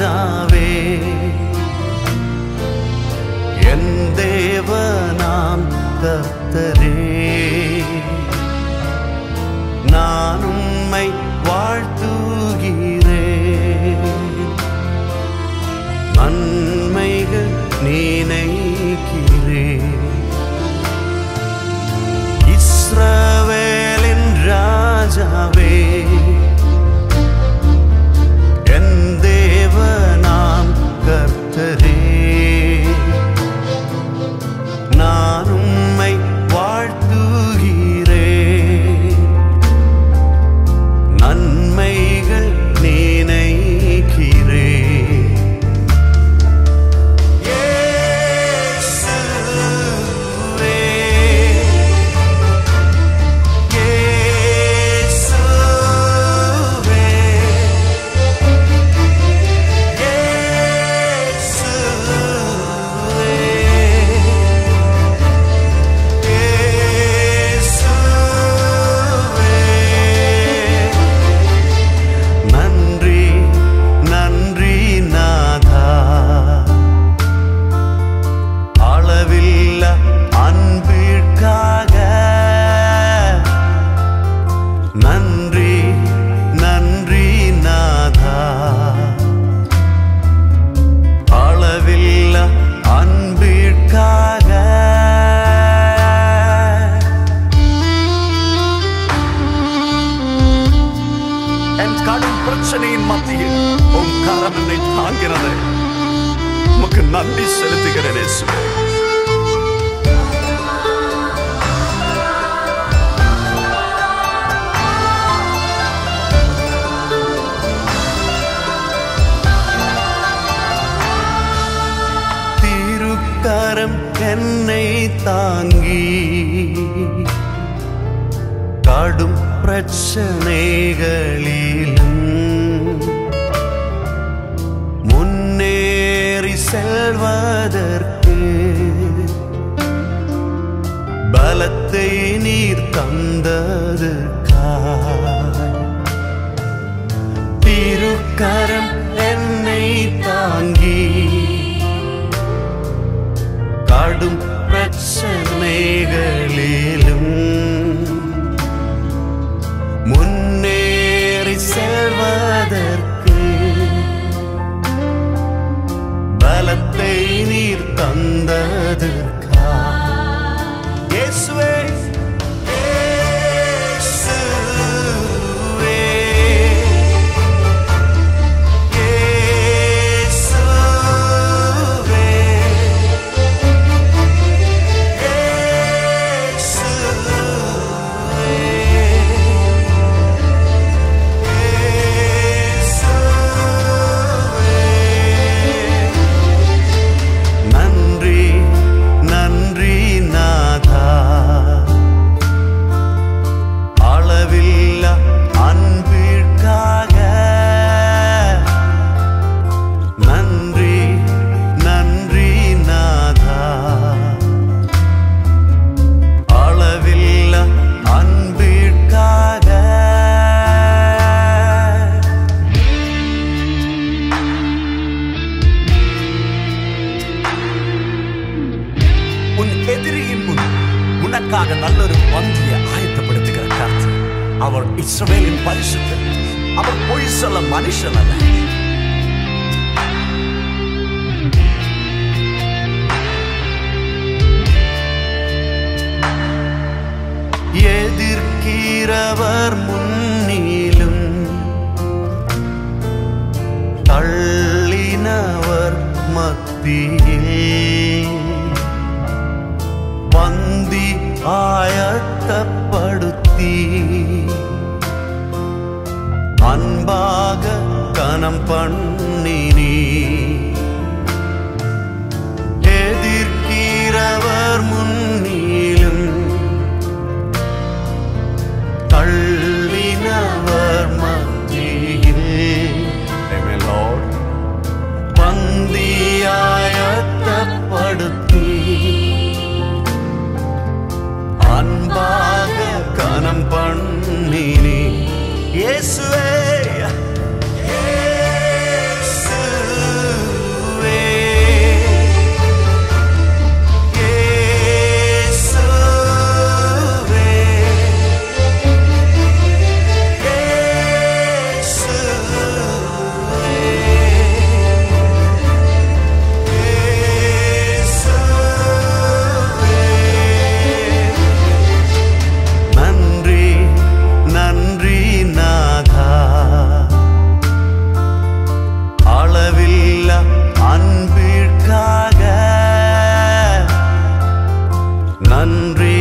ராஜாவே என் தேவனாம் கத்தரே தாங்கிறது உமக்கு நன்றி செலுத்துகிறேன் இயேசுவே திருக்கரம் என்னை தாங்கி கடும் பிரச்சனைகளிலும் செல்வதற்கு. பலத்தை நீர் தந்ததற்காய் திருக்கரம் என்னை தாங்கி. கடும் பிரச்சனைகளில் நீர் இஸ்ரவேலின் பரிசுத்தர். அவர் பொய் சொல்ல மனுஷன் அல்ல. எதிர்க்கிறவர் முன்னிலும் தள்ளினவர் மத்தியில். பந்தி ஆயத்தப்படுத்தி கனம் பண்ணினீ. எதிர்க்கிறவர் முன்னிலும் தள்ளினவர் மத்தியில். பந்தியாயத்தப்படுத்தி அன்பாக கனம் பண்ணினி. இயேசுவே நன்றி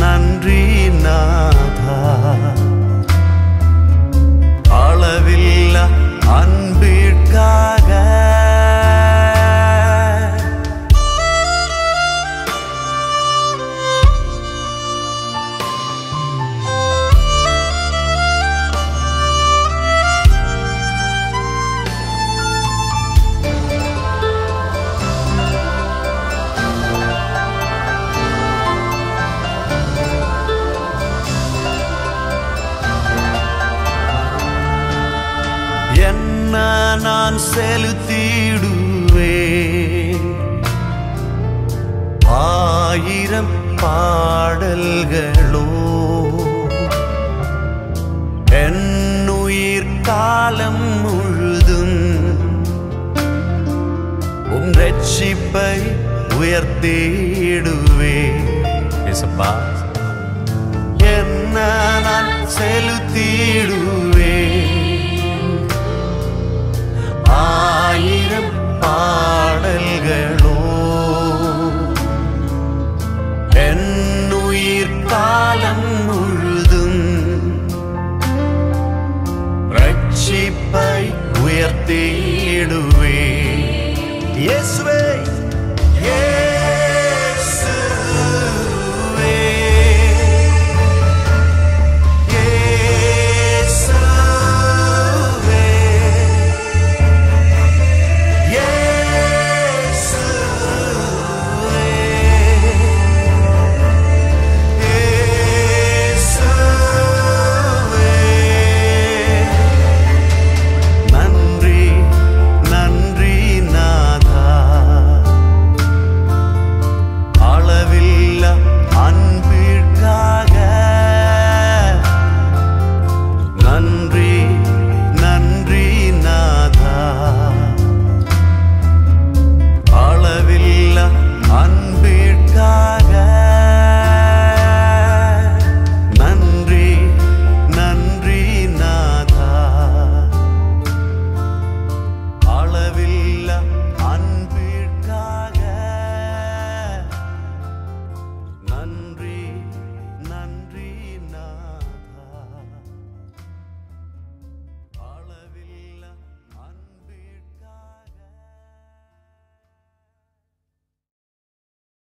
நன்றி நான் நான் செலுத்திடுவேன். ஆயிரம் பாடல்களோ என்னுயிர் காலம் முழுதும் உம் ரட்சிப்பை உயர்த்திடுவே இசப்பா என்ன நான் செலுத்திடுவே பெயர் தேடுவே இயேசுவே